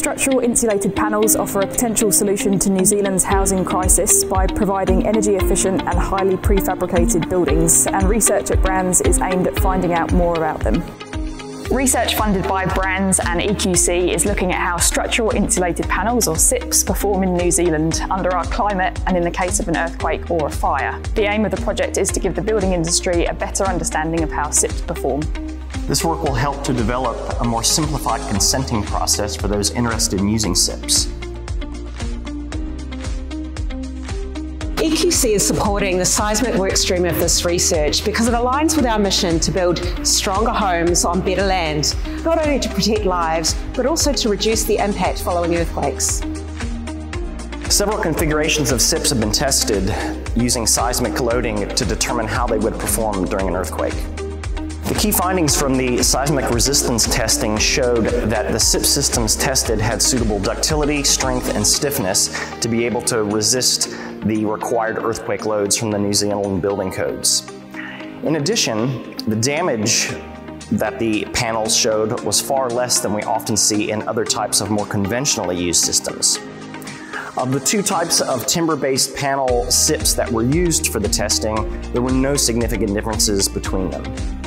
Structural insulated panels offer a potential solution to New Zealand's housing crisis by providing energy efficient and highly prefabricated buildings, and research at BRANZ is aimed at finding out more about them. Research funded by BRANZ and EQC is looking at how structural insulated panels, or SIPs, perform in New Zealand under our climate and in the case of an earthquake or a fire. The aim of the project is to give the building industry a better understanding of how SIPs perform. This work will help to develop a more simplified consenting process for those interested in using SIPs. EQC is supporting the seismic workstream of this research because it aligns with our mission to build stronger homes on better land, not only to protect lives, but also to reduce the impact following earthquakes. Several configurations of SIPs have been tested using seismic loading to determine how they would perform during an earthquake. The key findings from the seismic resistance testing showed that the SIP systems tested had suitable ductility, strength, and stiffness to be able to resist the required earthquake loads from the New Zealand building codes. In addition, the damage that the panels showed was far less than we often see in other types of more conventionally used systems. Of the two types of timber-based panel SIPs that were used for the testing, there were no significant differences between them.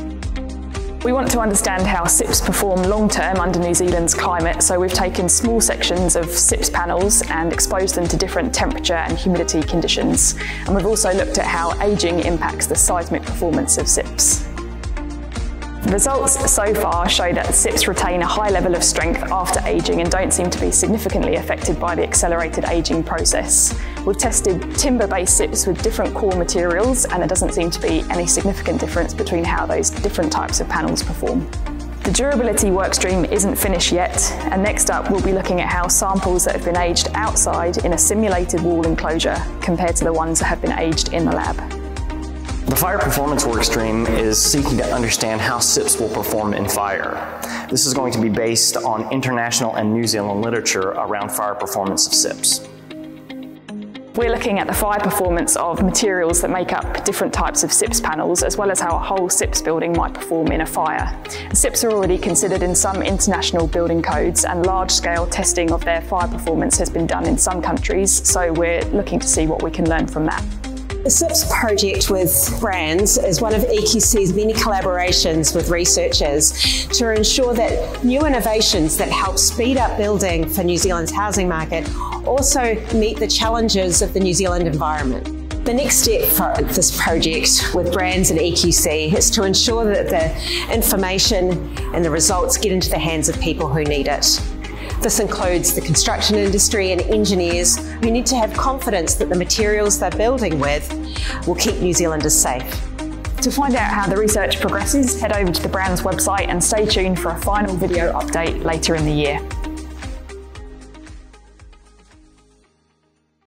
We want to understand how SIPs perform long term under New Zealand's climate, so we've taken small sections of SIPs panels and exposed them to different temperature and humidity conditions. And we've also looked at how ageing impacts the seismic performance of SIPs. The results so far show that SIPs retain a high level of strength after ageing and don't seem to be significantly affected by the accelerated ageing process. We've tested timber-based SIPs with different core materials and there doesn't seem to be any significant difference between how those different types of panels perform. The durability workstream isn't finished yet, and next up we'll be looking at how samples that have been aged outside in a simulated wall enclosure compared to the ones that have been aged in the lab. The fire performance workstream is seeking to understand how SIPs will perform in fire. This is going to be based on international and New Zealand literature around fire performance of SIPs. We're looking at the fire performance of materials that make up different types of SIPS panels, as well as how a whole SIPS building might perform in a fire. SIPs are already considered in some international building codes, and large-scale testing of their fire performance has been done in some countries, so we're looking to see what we can learn from that. The SIPS project with BRANZ is one of EQC's many collaborations with researchers to ensure that new innovations that help speed up building for New Zealand's housing market also meet the challenges of the New Zealand environment. The next step for this project with BRANZ and EQC is to ensure that the information and the results get into the hands of people who need it. This includes the construction industry and engineers who need to have confidence that the materials they're building with will keep New Zealanders safe. To find out how the research progresses, head over to the BRANZ website and stay tuned for a final video update later in the year.